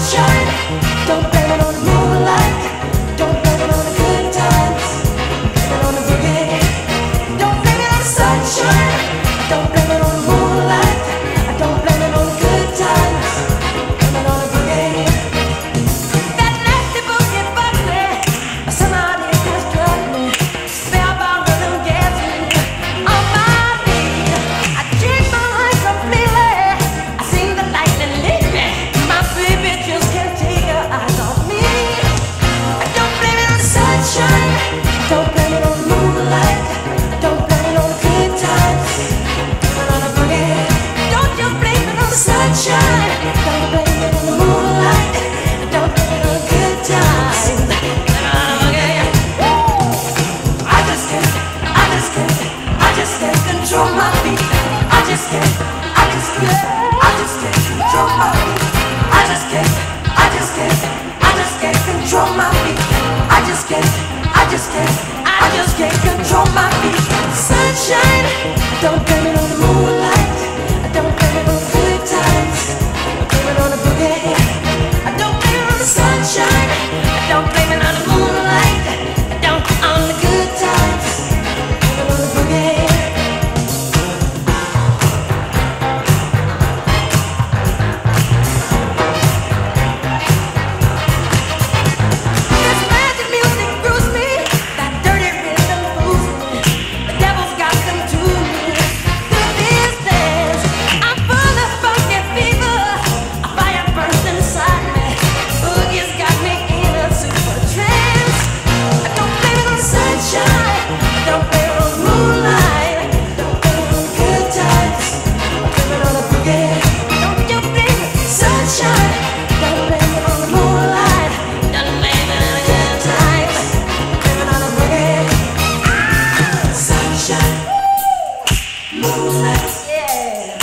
sunshine. I can still Yeah.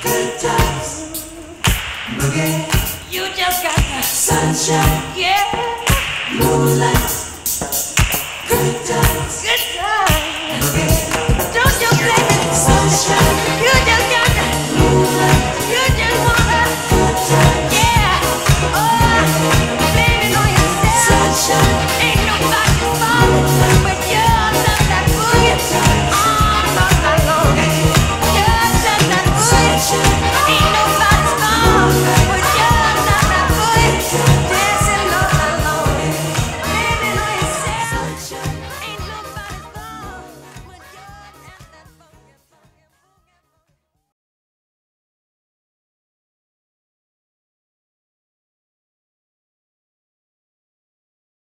Good times. Boogie. You just got the sunshine. Yeah. Moonlight.